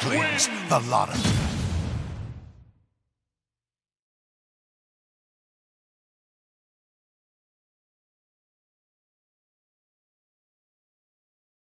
Claims the lottery.